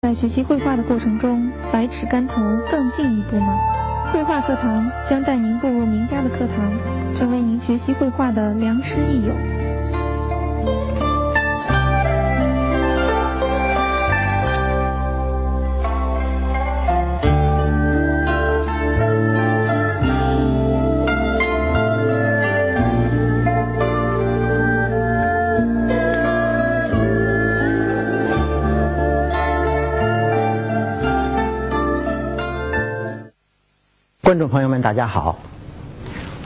在学习绘画的过程中，百尺竿头更进一步吗？绘画课堂将带您步入名家的课堂，成为您学习绘画的良师益友。观众朋友们，大家好。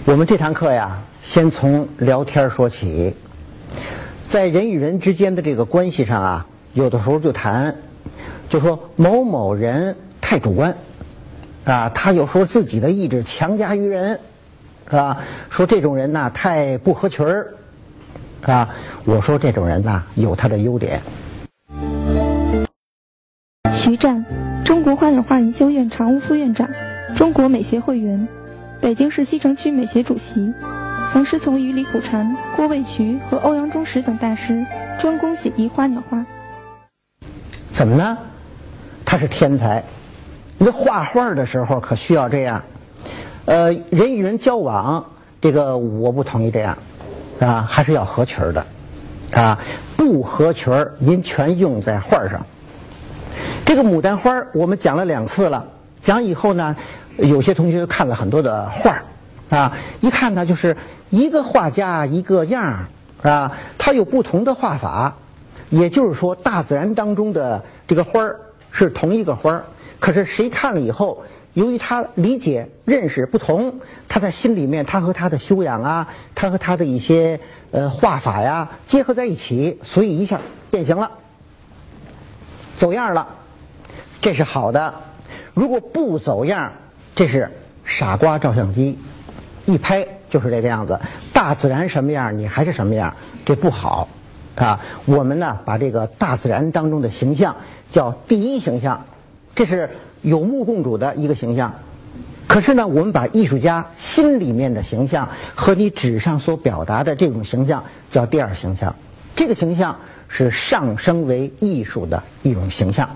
我们这堂课呀，先从聊天说起。在人与人之间的这个关系上啊，有的时候就谈，就说某某人太主观啊，他有时候自己的意志强加于人，是吧？说这种人呐，太不合群儿，啊。我说这种人呐，有他的优点。徐湛，中国花鸟画研究院常务副院长。中国美协会员，北京市西城区美协主席，曾师从于李苦禅、郭卫渠和欧阳中石等大师，专攻写意花鸟画。怎么呢？他是天才。你画画的时候可需要这样。呃，人与人交往，这个我不同意这样，啊，还是要合群的，啊，不合群您全用在画上。这个牡丹花我们讲了两次了，讲以后呢。有些同学看了很多的画儿，啊，一看呢就是一个画家一个样儿，是吧？他有不同的画法，也就是说，大自然当中的这个花儿是同一个花儿，可是谁看了以后，由于他理解认识不同，他在心里面他和他的修养啊，他和他的一些呃画法呀结合在一起，所以一下变形了，走样了，这是好的。如果不走样，这是傻瓜照相机，一拍就是这个样子。大自然什么样，你还是什么样，这不好啊。我们呢，把这个大自然当中的形象叫第一形象，这是有目共睹的一个形象。可是呢，我们把艺术家心里面的形象和你纸上所表达的这种形象叫第二形象。这个形象是上升为艺术的一种形象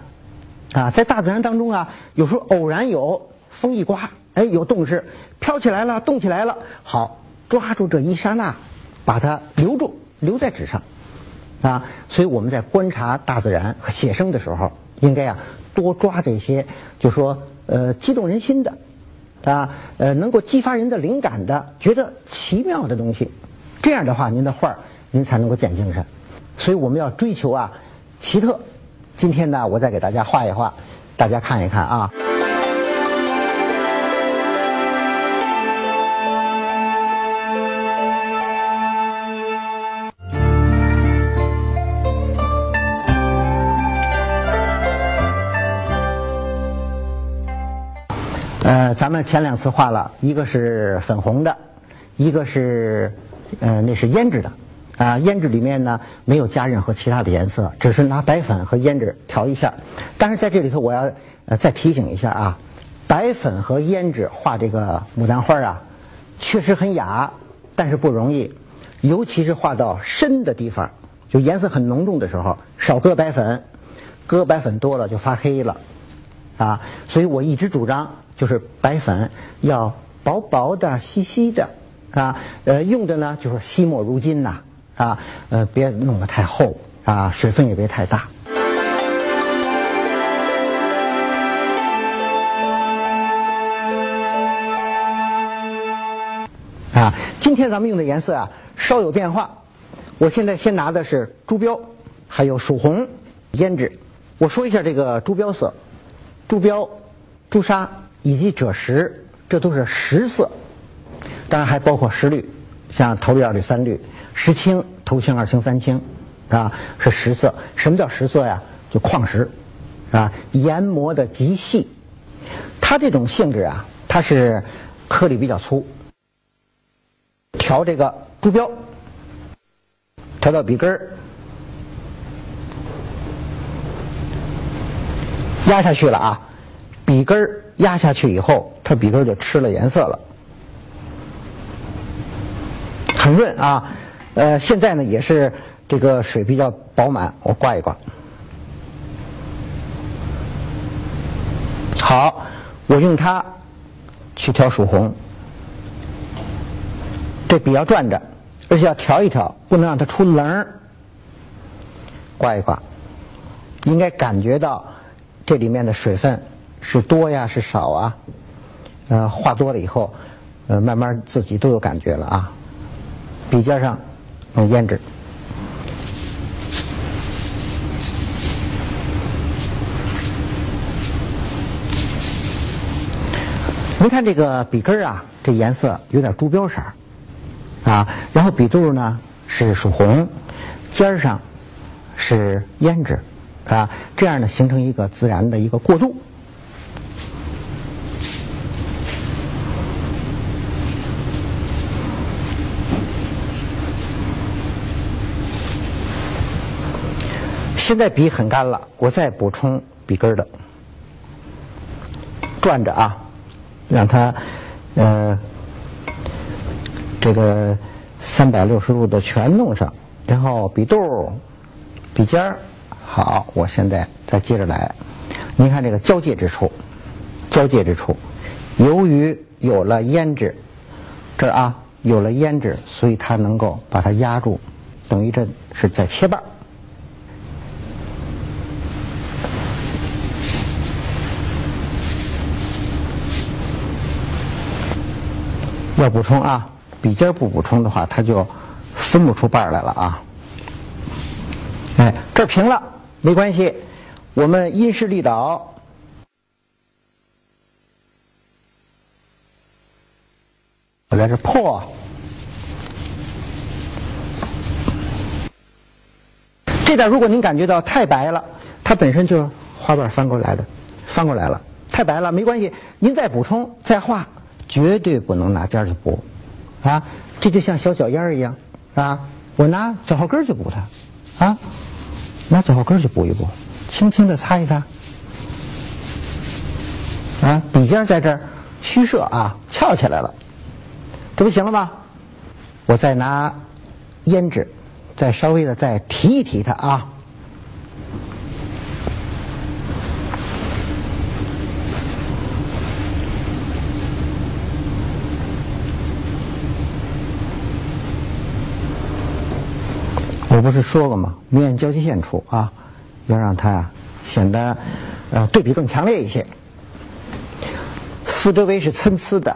啊。在大自然当中啊，有时候偶然有。风一刮，哎，有动势，飘起来了，动起来了。好，抓住这一刹那，把它留住，留在纸上，啊。所以我们在观察大自然和写生的时候，应该啊多抓这些，就说呃激动人心的，啊呃能够激发人的灵感的，觉得奇妙的东西。这样的话，您的画儿您才能够见精神。所以我们要追求啊奇特。今天呢，我再给大家画一画，大家看一看啊。咱们前两次画了一个是粉红的，一个是呃那是胭脂的，啊胭脂里面呢没有加任何其他的颜色，只是拿白粉和胭脂调一下。但是在这里头我要呃再提醒一下啊，白粉和胭脂画这个牡丹花啊，确实很雅，但是不容易，尤其是画到深的地方，就颜色很浓重的时候，少搁白粉，搁白粉多了就发黑了，啊，所以我一直主张。就是白粉要薄薄的、细细的，啊，呃，用的呢就是惜墨如金呐，啊，呃，别弄得太厚，啊，水分也别太大。啊，今天咱们用的颜色啊稍有变化。我现在先拿的是朱标，还有曙红、胭脂。我说一下这个朱标色，朱标、朱砂。以及赭石，这都是石色，当然还包括石绿，像头绿、二绿、三绿，石青、头青、二青、三青，啊，是石色。什么叫石色呀？就矿石，啊，研磨的极细。它这种性质啊，它是颗粒比较粗。调这个朱标，调到笔根儿，压下去了啊，笔根儿。压下去以后，它笔根儿就吃了颜色了，很润啊。呃，现在呢也是这个水比较饱满，我刮一刮。好，我用它去调曙红，这笔要转着，而且要调一调，不能让它出棱儿。刮一刮，应该感觉到这里面的水分是多呀是少啊？呃，画多了以后，呃，慢慢自己都有感觉了啊。笔尖上用胭脂。您看这个笔根儿啊，这颜色有点朱标色儿啊，然后笔肚呢是属红，尖儿上是胭脂啊，这样呢形成一个自然的一个过渡。现在笔很干了，我再补充笔根儿的，转着啊。让它，呃，这个三百六十度的全弄上，然后笔肚、笔尖儿，好，我现在再接着来。您看这个交界之处，交界之处，由于有了胭脂，这儿啊有了胭脂，所以它能够把它压住，等于这是在切瓣儿。要补充啊，笔尖不补充的话，它就分不出瓣来了啊。哎，这儿平了没关系，我们因势利导，我在这破。这点如果您感觉到太白了，它本身就是花瓣翻过来的，翻过来了，太白了没关系，您再补充再画。绝对不能拿尖儿去补，啊，这就像小脚丫儿一样，啊，我拿脚后跟去补它，啊，拿脚后跟去补一补，轻轻的擦一擦，啊，笔尖在这儿虚设啊，翘起来了，这不行了吧？我再拿胭脂，再稍微的再提一提它啊。我不是说过吗？明暗交界线处啊，要让它啊显得呃对比更强烈一些。四周围是参差的，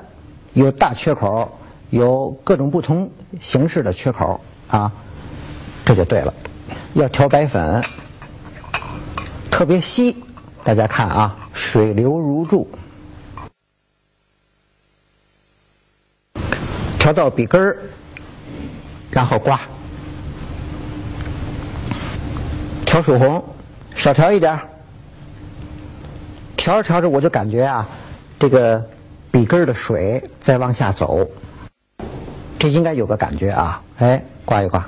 有大缺口，有各种不同形式的缺口啊，这就对了。要调白粉，特别稀，大家看啊，水流如注，调到笔根儿，然后刮。调曙红，少调一点调着调着，我就感觉啊，这个笔根的水在往下走，这应该有个感觉啊。哎，刮一刮，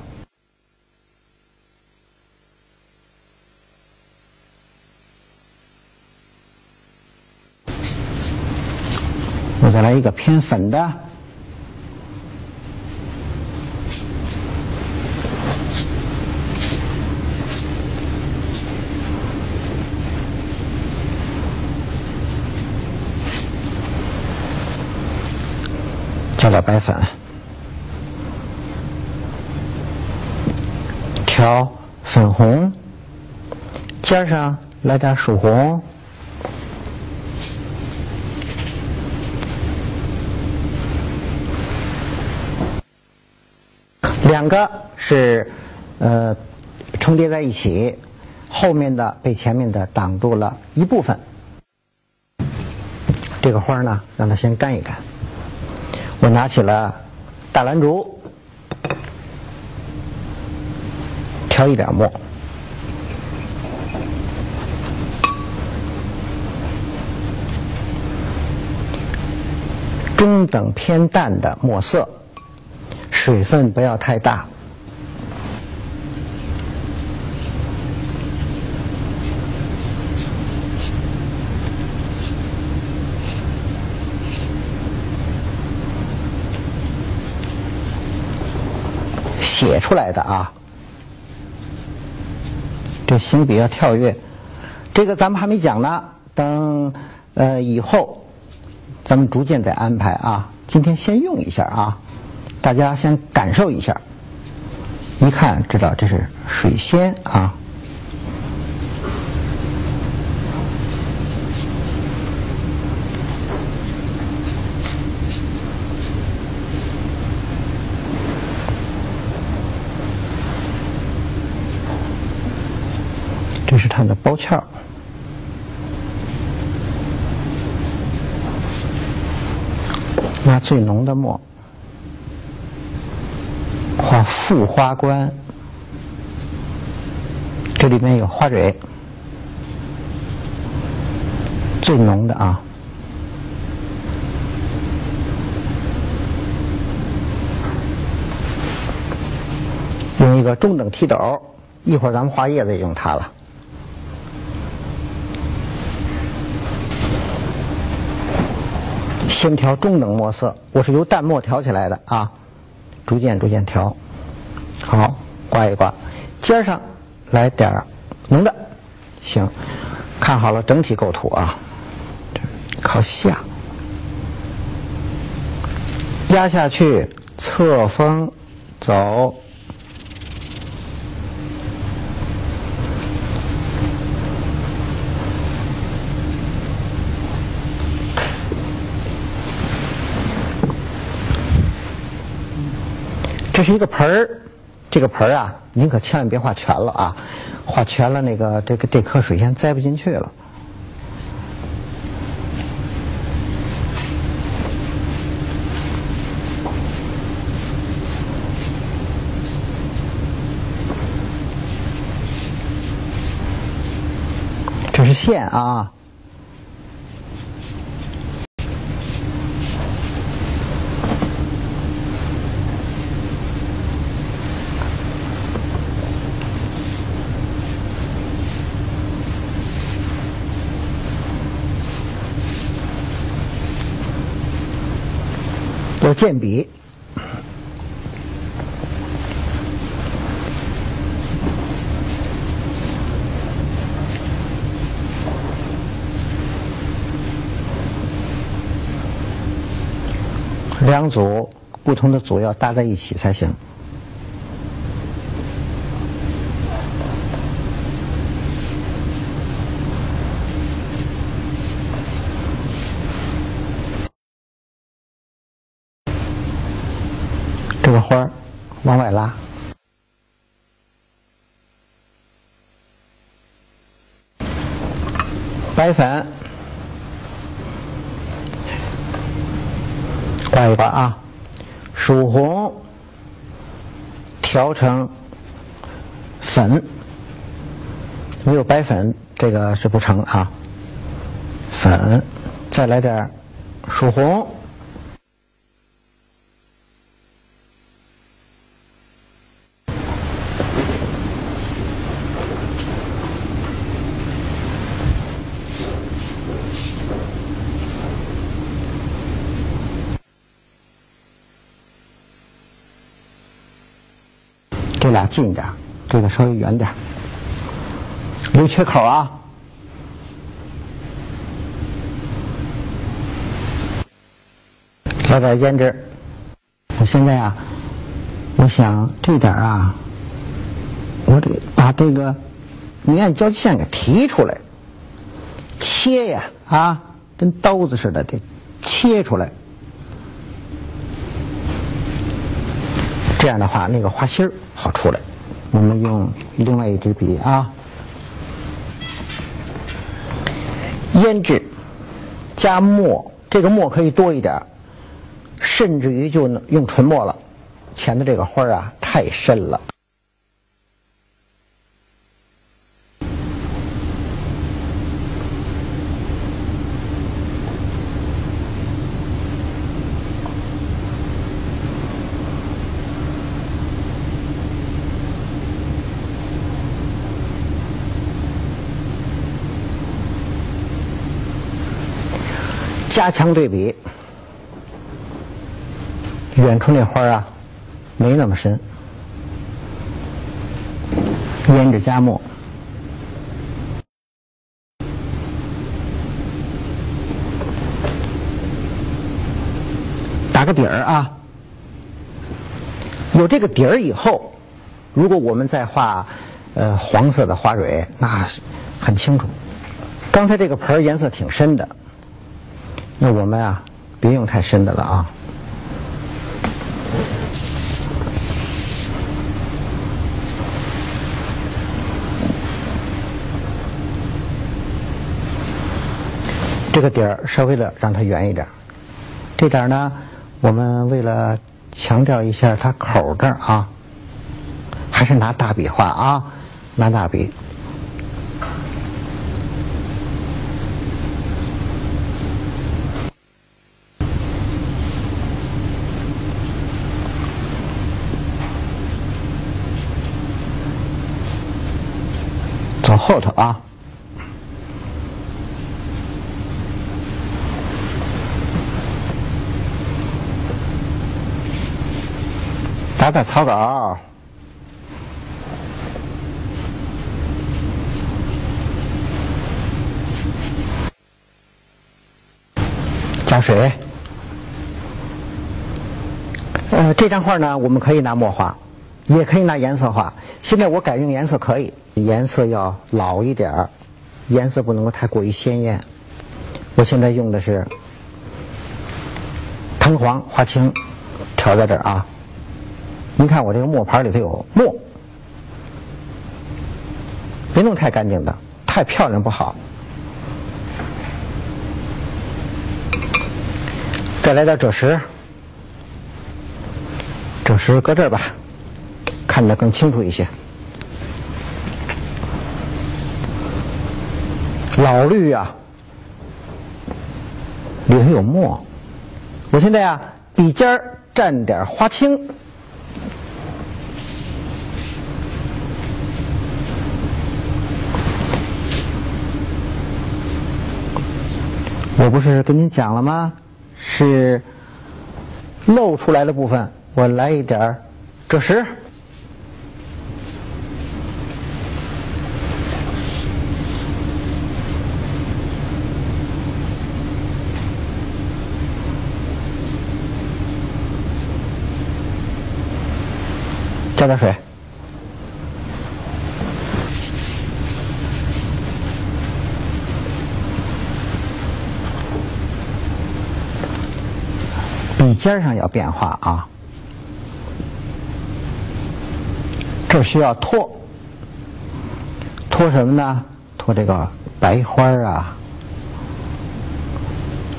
我再来一个偏粉的。白粉，调粉红，尖上来点曙红，两个是呃重叠在一起，后面的被前面的挡住了一部分。这个花呢，让它先干一干。我拿起了大兰竹，挑一点墨，中等偏淡的墨色，水分不要太大。写出来的啊，这行笔要跳跃，这个咱们还没讲呢。等呃，以后咱们逐渐再安排啊。今天先用一下啊，大家先感受一下，一看知道这是水仙啊。这是它的包壳拿最浓的墨画复花冠，这里面有花蕊，最浓的啊。用一个中等提斗，一会儿咱们画叶子也用它了。先调中等墨色，我是由淡墨调起来的啊，逐渐逐渐调，好，刮一刮，尖上来点儿浓的，行，看好了整体构图啊，靠下，压下去，侧锋走。这是一个盆儿，这个盆儿啊，您可千万别画全了啊，画全了那个这个这颗水仙栽不进去了。这是线啊。要健笔，两组不同的组要搭在一起才行。这个花儿往外拉，白粉。刮一刮啊，曙红。调成粉，没有白粉这个是不成啊。粉，再来点曙红。近一点，这个稍微远点，留缺口啊。来点胭脂，我现在啊，我想这点啊，我得把这个明暗交界线给提出来，切呀啊，跟刀子似的得切出来。这样的话，那个花心儿好出来。我们用另外一支笔啊，胭脂加墨，这个墨可以多一点，甚至于就用纯墨了。前的这个花啊太深了。加强对比，远处那花啊，没那么深，胭脂加墨。打个底儿啊，有这个底儿以后，如果我们再画，呃，黄色的花蕊，那很清楚。刚才这个盆儿颜色挺深的，那我们啊别用太深的了啊。这个底儿稍微的让它圆一点，这点呢，我们为了强调一下它口这儿啊，还是拿大笔画啊，拿大笔。走后头啊。打打草稿，加水。呃，这张画呢，我们可以拿墨画，也可以拿颜色画。现在我改用颜色可以，颜色要老一点儿，颜色不能够太过于鲜艳。我现在用的是藤黄、花青，调在这儿啊。您看我这个墨盘里头有墨，别弄太干净的，太漂亮不好。再来点赭石，赭石搁这儿吧，看得更清楚一些。老绿啊，里头有墨。我现在啊，笔尖儿蘸点花青。我不是跟您讲了吗？是露出来的部分，我来一点赭石，加点水。笔尖上要变化啊，这需要拖，拖什么呢？拖这个白花啊，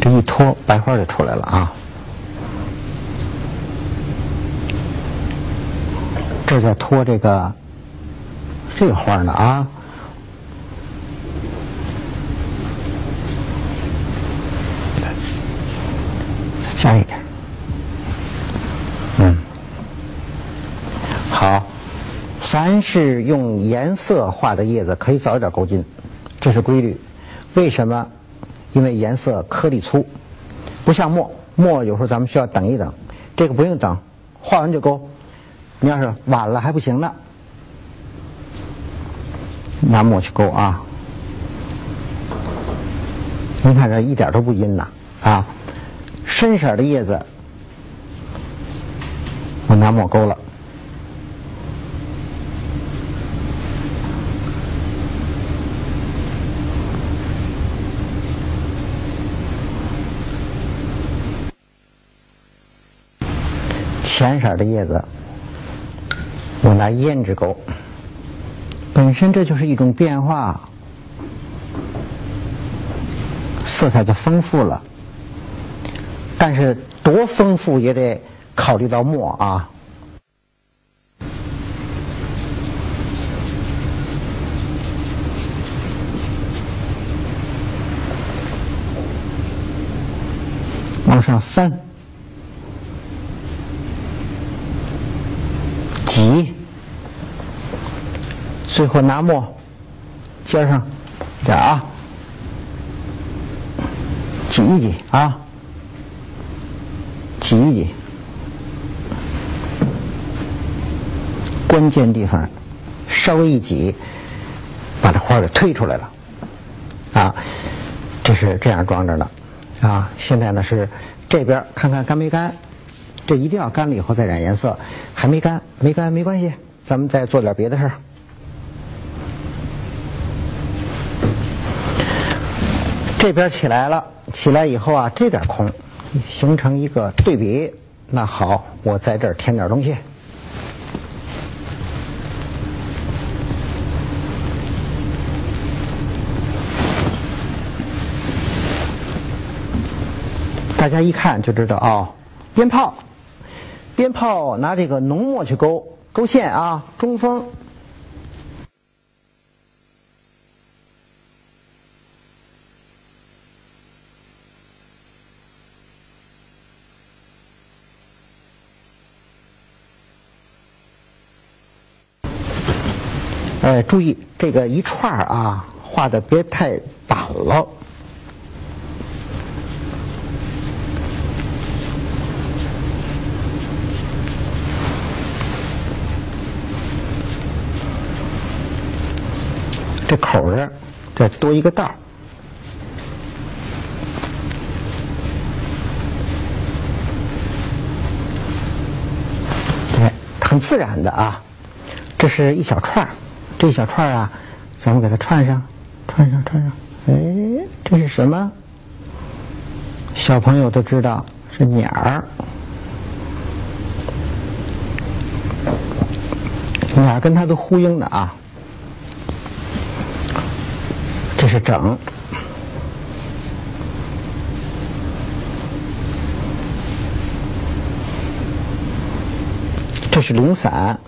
这一拖白花就出来了啊。这在拖这个这个花呢啊，加一点。嗯好，凡是用颜色画的叶子，可以早一点勾筋，这是规律。为什么？因为颜色颗粒粗，不像墨，墨有时候咱们需要等一等，这个不用等，画完就勾。你要是晚了还不行呢，拿墨去勾啊。你看这一点都不阴呐啊，深色的叶子，我拿墨勾了。浅色的叶子，我拿胭脂勾。本身这就是一种变化，色彩就丰富了。但是多丰富也得考虑到墨啊。往上翻。挤，最后拿墨尖上。点啊，挤一挤啊，挤一挤，关键地方稍微一挤，把这花给推出来了。啊，这是这样装着呢。啊。现在呢是这边看看干没干，这一定要干了以后再染颜色。还没干，没干没关系，咱们再做点别的事儿。这边起来了，起来以后啊，这点空，形成一个对比。那好，我在这儿添点东西。大家一看就知道哦，鞭炮，鞭炮拿这个浓墨去勾勾线啊，中锋。哎，注意这个一串儿啊，画的别太板了。这口儿这儿再多一个道儿，哎，很自然的啊。这是一小串儿，这一小串儿啊，咱们给它串上，串上，串上。哎，这是什么？小朋友都知道是鸟儿，鸟儿跟它都呼应的啊。这是整，这是零散，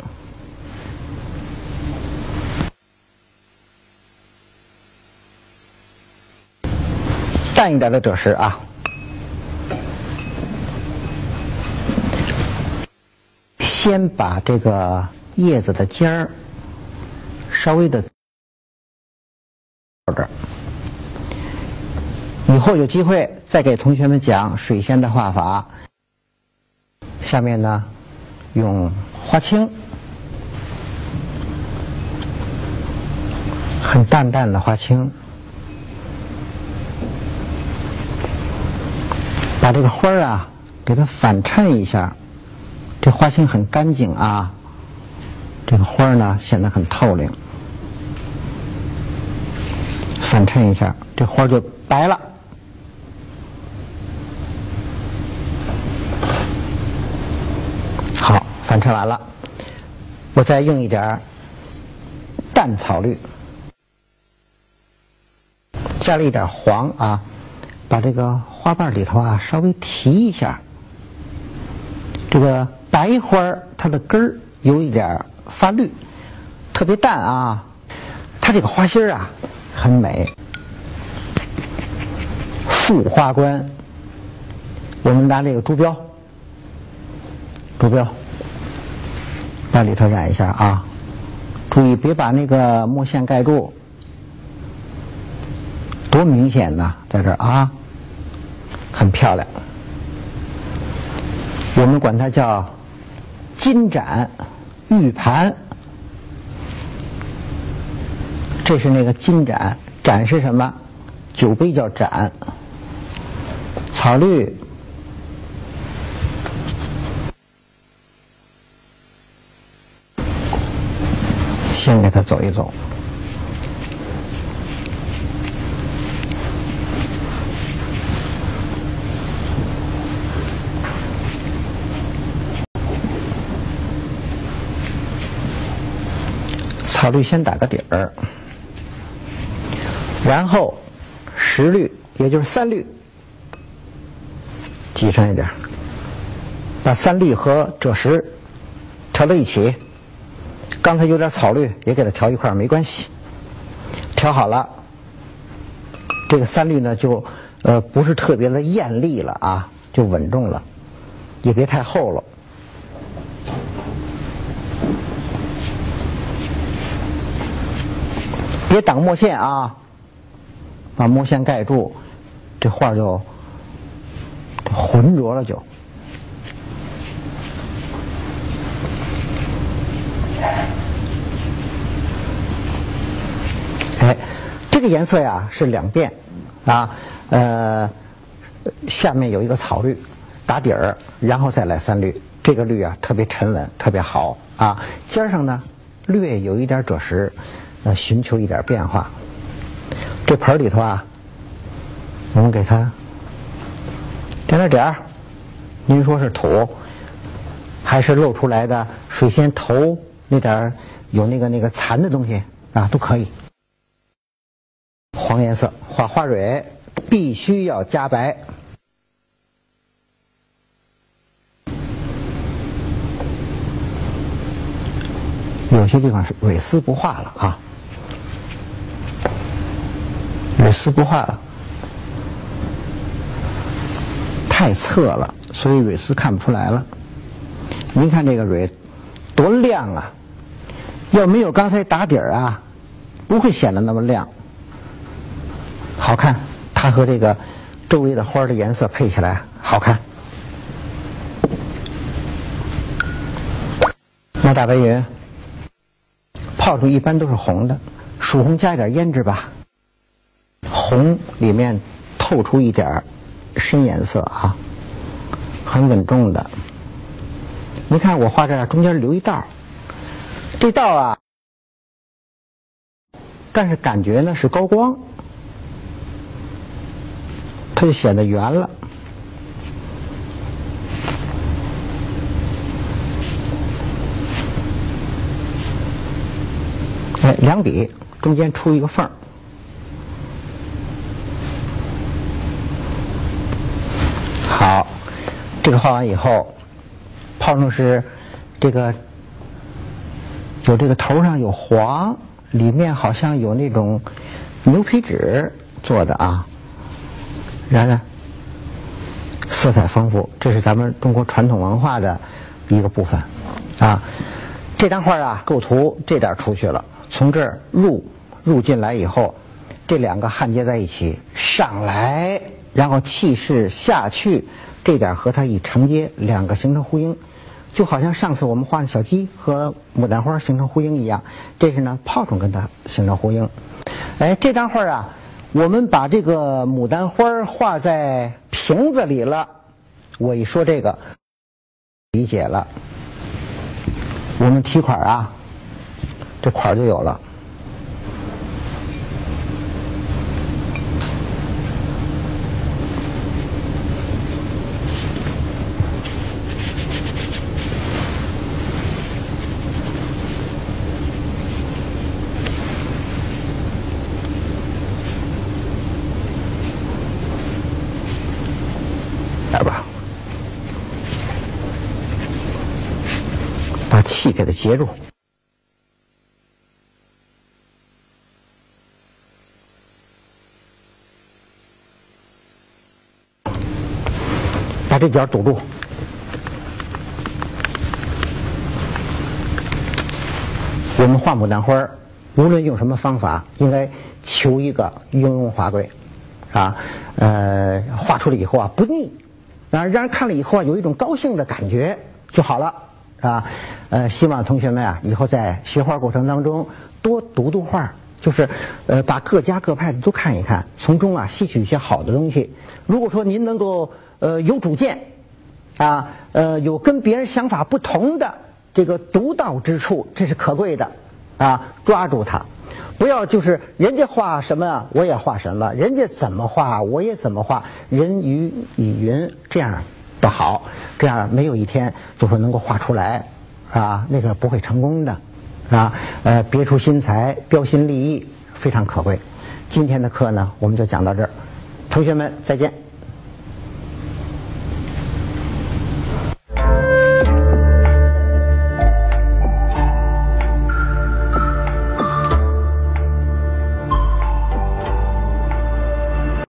淡一点的赭石啊。先把这个叶子的尖儿稍微的。到这儿，以后有机会再给同学们讲水仙的画法。下面呢，用花青，很淡淡的花青，把这个花儿啊给它反衬一下。这花青很干净啊，这个花儿呢显得很透亮。反衬一下，这花就白了。好，反衬完了，我再用一点淡草绿，加了一点黄啊，把这个花瓣里头啊稍微提一下。这个白花它的根儿有一点发绿，特别淡啊。它这个花心啊。很美，复花冠。我们拿这个朱标，朱标，把里头染一下啊！注意别把那个墨线盖住，多明显呐，在这儿啊，很漂亮。我们管它叫金盏玉盘。这是那个金盏，盏是什么？酒杯叫盏。草绿，先给它走一走。草绿先打个底儿。然后，石绿也就是三绿，挤上一点，把三绿和赭石调到一起。刚才有点草绿，也给它调一块没关系。调好了，这个三绿呢就呃不是特别的艳丽了啊，就稳重了，也别太厚了。别挡墨线啊。把墨线盖住，这画就浑浊了，就。哎，这个颜色呀是两遍啊，呃，下面有一个草绿，打底儿，然后再来三绿，这个绿啊特别沉稳，特别好啊。尖上呢略有一点赭石，呃，寻求一点变化。这盆里头啊，我们给它点点点儿。您说是土，还是露出来的水仙头那点儿有那个那个残的东西啊，都可以。黄颜色画花蕊必须要加白。有些地方是蕊丝不画了啊，蕊丝不画了，太侧了，所以蕊丝看不出来了。您看这个蕊多亮啊！要没有刚才打底儿啊，不会显得那么亮。好看，它和这个周围的花的颜色配起来好看。那大白云。泡出一般都是红的，曙红加一点胭脂吧，从里面透出一点深颜色啊，很稳重的。你看我画这儿中间留一道，这道啊，但是感觉呢是高光，它就显得圆了。哎，两笔中间出一个缝儿，好，这个画完以后，泡成是这个有这个头上有黄，里面好像有那种牛皮纸做的啊，然后色彩丰富，这是咱们中国传统文化的一个部分啊。这张画啊，构图这点出去了。从这儿入入进来以后，这两个焊接在一起，上来，然后气势下去，这点和它一承接，两个形成呼应，就好像上次我们画的小鸡和牡丹花形成呼应一样。这是呢，炮筒跟它形成呼应。哎，这张画啊，我们把这个牡丹花画在瓶子里了。我一说这个，理解了。我们提款啊。这款就有了。气给它接住。把这角堵住。我们画牡丹花无论用什么方法，应该求一个雍容华贵，啊，呃，画出来以后啊不腻，啊，让人看了以后啊有一种高兴的感觉就好了，啊，呃，希望同学们啊以后在学画过程当中多读读画，就是呃把各家各派的都看一看，从中啊吸取一些好的东西。如果说您能够。呃，有主见，啊，呃，有跟别人想法不同的这个独到之处，这是可贵的，啊，抓住它，不要就是人家画什么我也画什么，人家怎么画我也怎么画，人云亦云，这样好，这样没有一天就说能够画出来，啊，那个不会成功的，啊，呃，别出心裁，标新立异，非常可贵。今天的课呢，我们就讲到这儿，同学们再见。